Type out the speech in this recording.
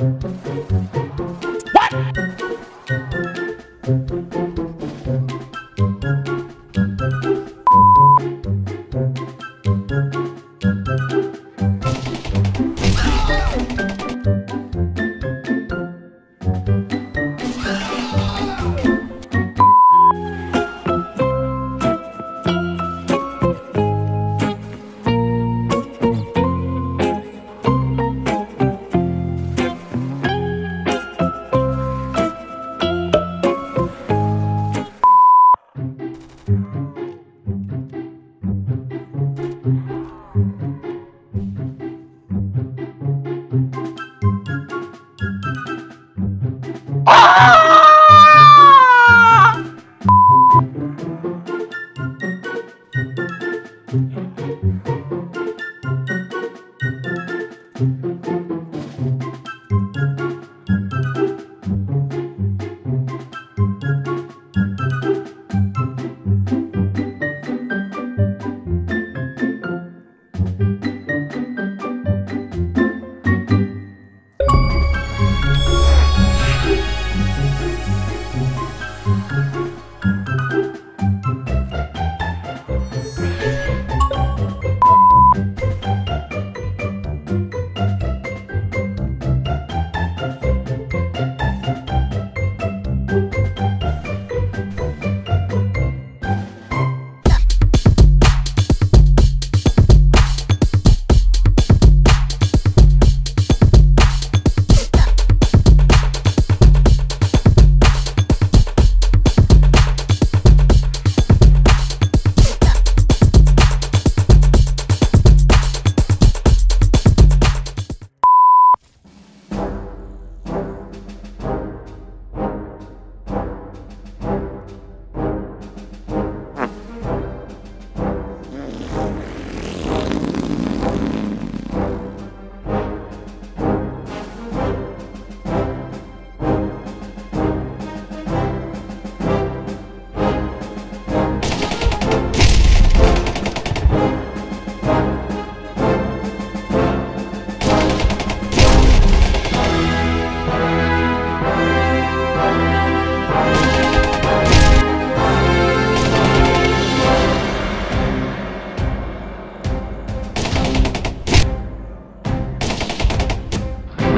Música 啊！